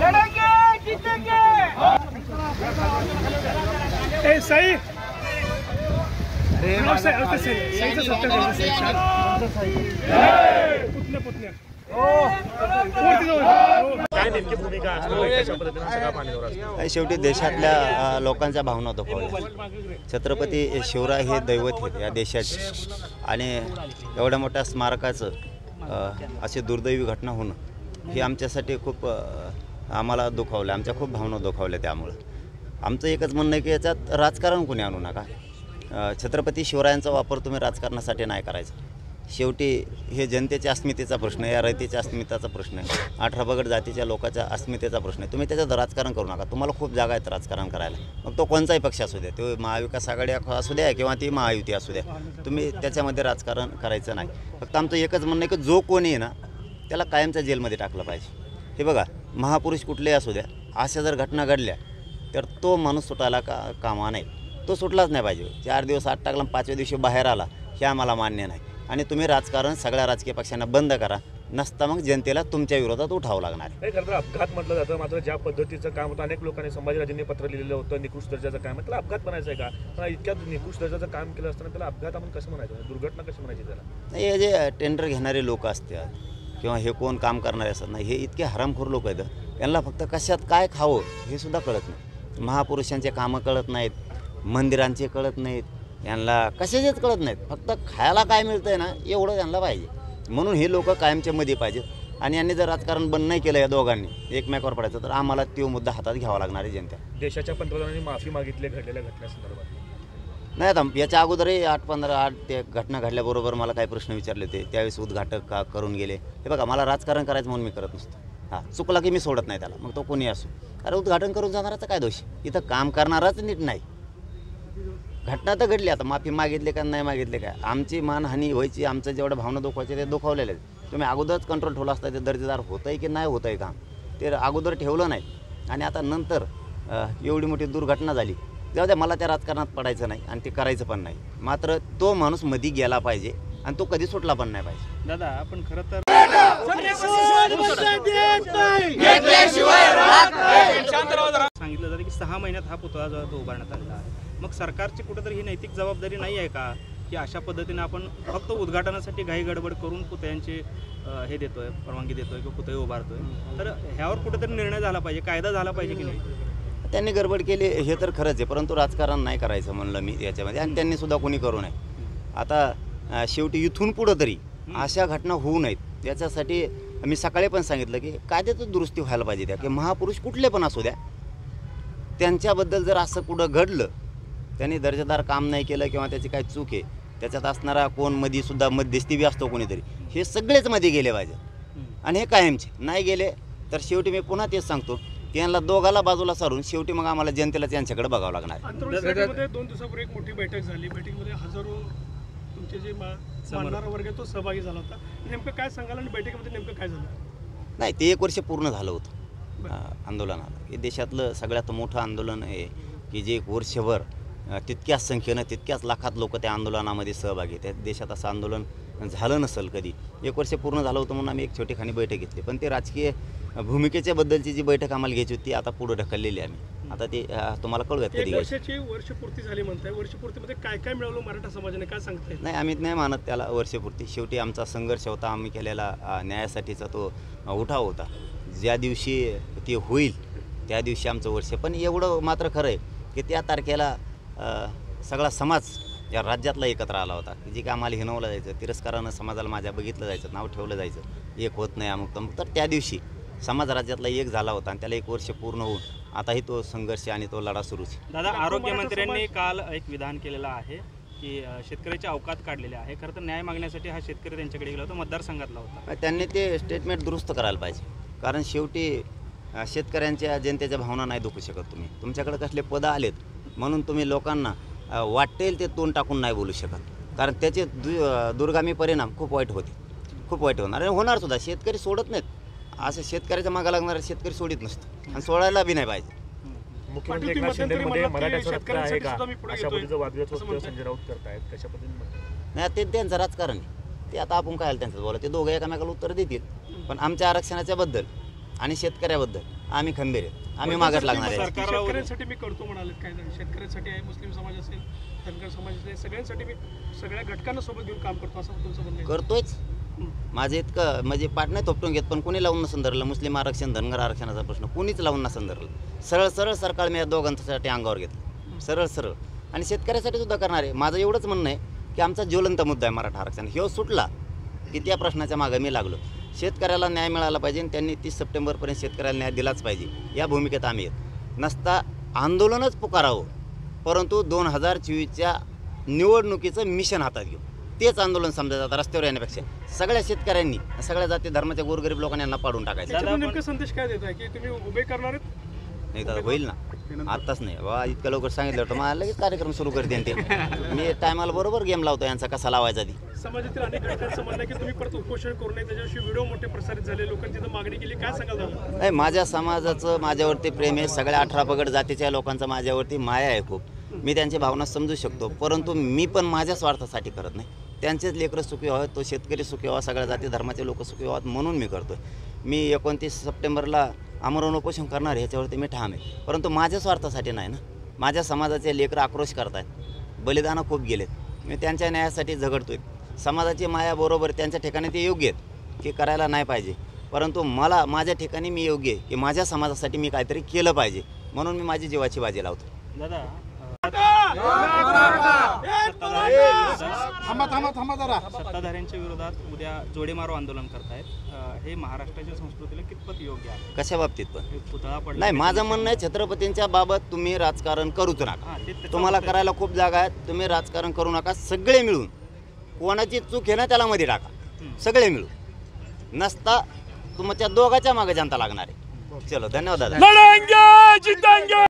लड़ेंगे जीतेंगे ए पुतण्या पुतण्या. हो. आणि शेवटी देशातल्या लोकांच्या भावना दुखवल्या छत्रपती शिवराय हे दैवत आहेत या देशाचे. आणि एवढ्या मोठ्या स्मारकाचं असे दुर्दैवी घटना होणं ही आमच्यासाठी खूप आम्हाला दुखावलं आमच्या खूप भावना दुखावल्या त्यामुळं. आमचं एकच म्हणणं आहे की याच्यात राजकारण कोणी आणू नका. छत्रपती शिवरायांचा वापर तुम्ही राजकारणासाठी नाही करायचा. शेवटी हे जनतेच्या अस्मितेचा प्रश्न आहे या रयतेच्या अस्मितेचा प्रश्न आहे. अठरा बगड जातीच्या लोकांच्या अस्मितेचा प्रश्न आहे. तुम्ही त्याच्यात राजकारण करू नका. तुम्हाला खूप जागा आहेत राजकारण करायला. मग तो कोणताही पक्ष असू द्या. तो महाविकास आघाडी असू द्या किंवा ती महायुती असू द्या. तुम्ही त्याच्यामध्ये राजकारण करायचं नाही. फक्त आमचं एकच म्हणणं आहे की जो कोणी आहे ना त्याला कायमच्या जेलमध्ये टाकलं पाहिजे. हे बघा महापुरुष कुठलेही असू द्या. अशा जर घटना घडल्या तर तो माणूस सुटायला का कामा नाही तो सुटलाच नाही पाहिजे. चार दिवस आठ टाकला पाचव्या दिवशी बाहेर आला हे आम्हाला मान्य नाही. आणि तुम्ही राजकारण सगळ्या राजकीय पक्षांना बंद करा. नसता मग जनतेला तुमच्या विरोधात उठावं लागणार. खरं तर अपघात म्हटलं जातं मात्र ज्या पद्धतीचं काम होतं अनेक लोकांनी संभाजीराजेंनी पत्र लिहिलेलं होतं निकृष्ट दर्जाचं काम. आहे त्याला अपघात म्हणायचं आहे का? पण इतक्या निकृष्ट दर्जाचं काम केलं असताना त्याला अपघात आपण कसं म्हणायचं? दुर्घटना कशी म्हणायची त्याला? नाही हे जे टेंडर घेणारे लोक असतात किंवा हे कोण काम करणारे असतात नाही हे इतके हरामखोर लोक आहेत. यांना फक्त कशात काय खावं हे सुद्धा कळत नाही. महापुरुषांचे कामं कळत नाहीत मंदिरांचे कळत नाहीत यांना कशाचेच कळत नाहीत. फक्त खायला काय मिळतं आहे ना एवढं त्यांना पाहिजे. म्हणून हे लोक कायमच्या मध्ये पाहिजेत. आणि यांनी जर राजकारण बंद नाही केलं या दोघांनी एकमेकावर पडायचं तर आम्हाला तो मुद्दा हातात घ्यावा लागणार आहे जनता. देशाच्या पंतप्रधानांनी माफी मागितली घडलेल्या घटनेसंदर्भात. नाही आता याच्या अगोदरही आठ पंधरा आठ ते घटना घडल्याबरोबर मला काही प्रश्न विचारले होते. त्यावेळेस उद्घाटक का करून गेले. हे बघा मला राजकारण करायचं म्हणून मी करत नसतो. हां चुकला की मी सोडत नाही त्याला. मग तो कोणी असो. अरे उद्घाटन करून जाणाराचा काय दोष? इथं काम करणाराच नीट नाही. घटना तर घडली आता माफी मागितली का नाही मागितले काय? आमची मानहानी व्हायची आमचं जेवढं भावना दुखवायचे ते दुखवलेले आहेत तुम्ही अगोदरच कंट्रोल ठेवला असता ते दर्जेदार होतं आहे की नाही होतं आहे काम? ते अगोदर ठेवलं नाही. आणि आता नंतर एवढी मोठी दुर्घटना झाली. जाऊ द्या मला त्या राजकारणात पडायचं नाही आणि ते करायचं पण नाही. मात्र तो माणूस मधी गेला पाहिजे आणि तो कधी सुटला पण नाही पाहिजे. दादा आपण खरं तर सांगितलं जातं की सहा महिन्यात हा पुतळा जो आहे तो उभारण्यात आलेला आहे. मग सरकारची कुठेतरी ही नैतिक जबाबदारी नाही आहे का? की अशा पद्धतीने आपण फक्त उद्घाटनासाठी घाई गडबड करून पुतळ्यांचे हे देतोय परवानगी देतोय किंवा पुतळे उभारतोय? तर ह्यावर कुठेतरी निर्णय झाला पाहिजे कायदा झाला पाहिजे की नाही? त्यांनी गडबड केली हे तर खरंच आहे परंतु राजकारण नाही करायचं म्हणलं मी याच्यामध्ये आणि त्यांनी सुद्धा कोणी करू नये. आता शेवटी इथून पुढं तरी अशा घटना होऊ नयेत. याच्यासाठी मी सकाळी पण सांगितलं की कायद्याचं दुरुस्ती व्हायला पाहिजे त्या की महापुरुष कुठले पण असू द्या त्यांच्याबद्दल जर असं कुठं घडलं त्यांनी दर्जेदार काम नाही केलं किंवा त्याची काय चूक आहे त्याच्यात असणारा कोणमध्ये सुद्धा मध्यस्थी बी असतो कोणीतरी हे सगळेच मध्ये गेले पाहिजे. आणि हे कायमचे नाही गेले तर शेवटी मी पुन्हा तेच सांगतो की यांना दोघाला बाजूला सारून शेवटी मग आम्हाला जनतेलाच यांच्याकडे बघावं लागणार. दोन दिवसापूर्वी एक मोठी बैठक झाली. बैठकीमध्ये हजारो तुमचे जे वर्ग तो सहभागी झाला होता. नेमकं काय सांगाल आणि बैठकीमध्ये नेमकं काय झालं? नाही ते एक वर्ष पूर्ण झालं होतं. आंदोलनाला हे देशातलं सगळ्यात मोठं आंदोलन आहे की जे एक वर्षभर तितक्याच संख्येनं तितक्याच लाखात लोक त्या आंदोलनामध्ये सहभागी त्या देशात असं आंदोलन झालं नसेल कधी? एक वर्ष पूर्ण झालं होतं म्हणून आम्ही एक छोटीखानी बैठक घेतली. पण ते राजकीय भूमिकेच्या बद्दलची जी बैठक आम्हाला घ्यायची होती आता पुढे ढकललेली आम्ही. आता ते तुम्हाला कळूयात कधी वर्षाची वर्षपूर्ती झाली म्हणताय. वर्षपूर्तीमध्ये काय काय मिळवलं मराठा समाजाने? काय सांगता येईल? नाही आम्ही नाही मानत त्याला वर्षपूर्ती. शेवटी आमचा संघर्ष होता. आम्ही केलेला न्यायासाठीचा तो उठाव होता. ज्या दिवशी ते होईल त्या दिवशी आमचं वर्ष. पण एवढं मात्र खरं आहे की त्या तारखेला सगळा समाज या राज्यातला एकत्र आला होता. जे काय आम्हाला हिनवलं जायचं तिरस्कारानं समाजाला माझ्या बघितलं जायचं नाव ठेवलं जायचं. एक होत नाही अमुक तमुक. तर त्या दिवशी समाज राज्यातला एक झाला होता आणि त्याला एक वर्ष पूर्ण होऊन आताही तो संघर्ष आणि तो लढा सुरूच दादा आरोग्यमंत्र्यांनी काल एक विधान केलेलं आहे की शेतकऱ्याचे अवकात काढलेले आहे. खरं तर न्याय मागण्यासाठी हा शेतकरी त्यांच्याकडे गेला होता मतदारसंघातला होता. त्यांनी ते स्टेटमेंट दुरुस्त करायला पाहिजे. कारण शेवटी शेतकऱ्यांच्या जनतेच्या भावना नाही दुखू शकत तुम्ही. तुमच्याकडे कसले पदं आलेत म्हणून तुम्ही लोकांना वाटेल ते तोंड टाकून नाही बोलू शकत. कारण त्याचे दु दुर्गामी परिणाम खूप वाईट होते. खूप वाईट होणार आणि होणार सुद्धा. शेतकरी सोडत नाहीत. असं शेतकऱ्याच्या मागा लागणारा शेतकरी सोडित नसतो. आणि सोडायला बी नाही पाहिजे. मुख्यमंत्री एकनाथ मराठ्याचं रक्त आहे शेतकऱ्यांसाठी का? सुद्धा मी पुढे अशा येतोय. पद्धतीचं वादविवाद असं होतं म्हणताय. संजय राऊत करतायत. कशा पद्धतीने म्हणताय? नाही ते त्यांचं राजकारण आहे. ते आता आपण काय त्यांचं बोला ते दोघं एकामेकाला उत्तर देतील. पण आमच्या आरक्षणाच्या बद्दल आणि शेतकऱ्याबद्दल आम्ही खंबीर आहेत. आम्ही मागत लागणार आहे. शेतकऱ्यांसाठी मी करतो म्हणाले काय शेतकऱ्यांसाठी आहे मुस्लिम समाज असेल धनगर समाज असेल सगळ्यांसाठी मी सगळ्या घटकांना सोबत घेऊन काम करतो असं तुमचं म्हणणं आहे. करतोयच. माझं इतकं म्हणजे पाठ नाही थोपटून घेत पण कोणी लावून नसून धरलं मुस्लिम आरक्षण धनगर आरक्षणाचा प्रश्न कोणीच लावून नसून धरलं सरळ सरळ सरकार मी या दोघांसाठी अंगावर घेतलं. सरळ सरळ. आणि शेतकऱ्यासाठी सुद्धा करणार आहे. माझं एवढंच म्हणणं आहे की आमचा ज्वलंत मुद्दा आहे मराठा आरक्षण. ह्यो सुटला की त्या प्रश्नाच्या मागे मी लागलो. शेतकऱ्याला न्याय मिळाला पाहिजे आणि त्यांनी तीस सप्टेंबरपर्यंत शेतकऱ्याला न्याय दिलाच पाहिजे. या भूमिकेत आम्ही आहेत नसता आंदोलनच पुकारावं परंतु दोन हजार चोवीसच्या निवडणुकीचं मिशन हातात घेऊ. तेच आंदोलन समजा जातं रस्त्यावर येण्यापेक्षा. सगळ्या शेतकऱ्यांनी सगळ्या जाती धर्माच्या गोरगरीब लोकांनी यांना पाडून टाकायचं. संदेश काय देत आहे की तुम्ही उभे करणार नाही तर होईल ना. आत्ताच नाही. बा इतकं लवकर सांगितलं होतं. मला लगेच कार्यक्रम सुरू करते ते. मी टायमाला बरोबर गेम लावतो यांचा कसा लावायचा ती. समाजातील अनेक घटकांचं म्हणणं आहे की तुम्ही परत उपोषण करू नये त्याच्याविषयी व्हिडिओ मोठे प्रसारित झाले लोकांची तिथं मागणी केली. काय सांगाल दादा? नाही माझ्या समाजाचं माझ्यावरती प्रेम आहे सगळ्या अठरा पगड जातीच्या लोकांचा माझ्यावरती माया आहे खूप. मी त्यांची भावना समजू शकतो परंतु मी पण माझ्या स्वार्थासाठी करत नाही. त्यांचेच लेकरं सुखी व्हावं तो शेतकरी सुखी व्हावा सगळ्या जाती धर्माचे लोक सुखी व्हावेत म्हणून मी करतो मी एकोणतीस सप्टेंबरला आमरण उपोषण करणार आहे, ह्याच्यावरती मी ठाम आहे. परंतु माझ्या स्वार्थासाठी नाही ना. माझ्या समाजाचे लेकरं आक्रोश करतायत बलिदानं खूप गेलेत. मी त्यांच्या न्यायासाठी झगडतोय. समाजाची माया बरोबर त्यांच्या ठिकाणी ते योग्य आहेत की करायला नाही पाहिजे. परंतु मला माझ्या ठिकाणी मी योग्य आहे की माझ्या समाजासाठी मी काहीतरी केलं पाहिजे म्हणून मी माझी जीवाची बाजी लावतो. दादा थांबा थांबा थांबा जरा. सत्ताधाऱ्यांच्या विरोधात उद्या जोडेमारो आंदोलन करतायत. हे महाराष्ट्राच्या संस्कृतीला कितपत योग्य आहे? कशा बाबतीत पण? पुतळा पडला नाही माझं म्हणणं आहे छत्रपतींच्या बाबत तुम्ही राजकारण करूच नका. हां, तुम्हाला. करायला खूप जागा आहेत तुम्ही राजकारण करू नका सगळे मिळून. कोणाची चूक आहे ना त्याला मध्ये टाका. सगळे मिळू नसता तुमच्या दोघाच्या मागे जनता लागणार आहे. चलो धन्यवाद दादा.